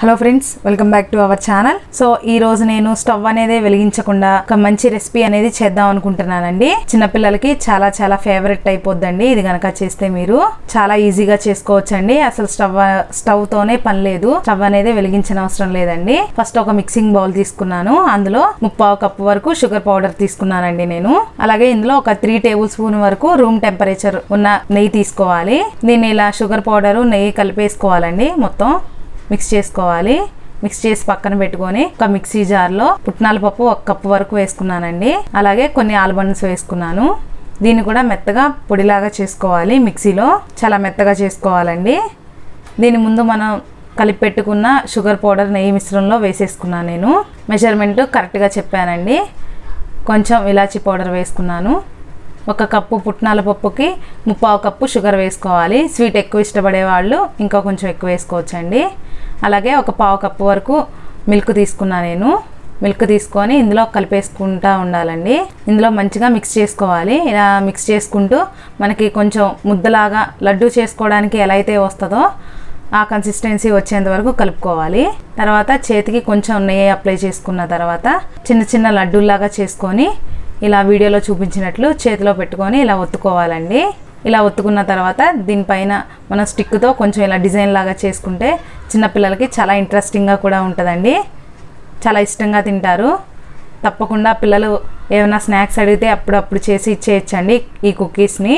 Hello friends welcome back to our channel so ఈ రోజు నేను స్టవ్ అనేది వెలిగించకుండా ఒక మంచి రెసిపీ అనేది చేద్దాం అనుకుంటున్నానండి. చిన్నపిల్లలకి చాలా చాలా ఫేవరెట్ అయిపోద్దండి ఇది కనుక చేస్తే మీరు చాలా ఈజీగా చేసుకోవచ్చండి. అసలు స్టవ్ స్టవ్ తోనే పని లేదు. స్టవ్ అనేది వెలిగించిన అవసరం లేదండి. ఫస్ట్ ఒక మిక్సింగ్ బౌల్ తీసుకున్నాను. అందులో ముప్పావు కప్పు వరకు షుగర్ పౌడర్ తీసుకున్నానండి నేను. అలాగే ఇందులో ఒక త్రీ టేబుల్ స్పూన్ వరకు రూమ్ టెంపరేచర్ ఉన్న నెయ్యి తీసుకోవాలి. దీన్ని ఇలా షుగర్ పౌడరు నెయ్యి కలిపేసుకోవాలండి మొత్తం. మిక్స్ చేసుకోవాలి. మిక్స్ చేసి పక్కన పెట్టుకొని ఒక మిక్సీ జార్లో పుట్నాల పప్పు ఒక కప్పు వరకు వేసుకున్నానండి. అలాగే కొన్ని ఆల్బండ్స్ వేసుకున్నాను. దీన్ని కూడా మెత్తగా పొడిలాగా చేసుకోవాలి మిక్సీలో. చాలా మెత్తగా చేసుకోవాలండి. దీని ముందు మనం కలిపి పెట్టుకున్న షుగర్ పౌడర్ నెయ్యి మిశ్రమంలో వేసేసుకున్నాను నేను. మెజర్మెంట్ కరెక్ట్గా చెప్పానండి. కొంచెం ఇలాచీ పౌడర్ వేసుకున్నాను. ఒక కప్పు పుట్నాల పప్పుకి ముప్పావు కప్పు షుగర్ వేసుకోవాలి. స్వీట్ ఎక్కువ ఇష్టపడే వాళ్ళు ఇంకా కొంచెం ఎక్కువ వేసుకోవచ్చండి. అలాగే ఒక పావు కప్పు వరకు మిల్క్ తీసుకున్నా నేను. మిల్క్ తీసుకొని ఇందులో కలిపేసుకుంటూ ఉండాలండి. ఇందులో మంచిగా మిక్స్ చేసుకోవాలి. ఇలా మిక్స్ చేసుకుంటూ మనకి కొంచెం ముద్దలాగా లడ్డు చేసుకోవడానికి ఎలా అయితే వస్తుందో ఆ కన్సిస్టెన్సీ వచ్చేంత వరకు కలుపుకోవాలి. తర్వాత చేతికి కొంచెం నెయ్యి అప్లై చేసుకున్న తర్వాత చిన్న చిన్న లడ్డూల్లాగా చేసుకొని ఇలా వీడియోలో చూపించినట్లు చేతిలో పెట్టుకొని ఇలా ఒత్తుకోవాలండి. ఇలా ఒత్తుకున్న తర్వాత దీనిపైన మనం స్టిక్తో కొంచెం ఇలా డిజైన్ లాగా చేసుకుంటే చిన్నపిల్లలకి చాలా ఇంట్రెస్టింగ్గా కూడా ఉంటుందండి. చాలా ఇష్టంగా తింటారు. తప్పకుండా పిల్లలు ఏమైనా స్నాక్స్ అడిగితే అప్పుడప్పుడు చేసి ఇచ్చేయచ్చండి ఈ కుకీస్ని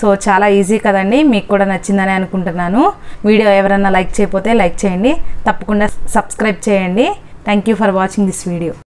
సో చాలా ఈజీ కదండి. మీకు కూడా నచ్చిందని అనుకుంటున్నాను. వీడియో ఎవరైనా లైక్ చేయకపోతే లైక్ చేయండి. తప్పకుండా సబ్స్క్రైబ్ చేయండి. Thank you for watching this video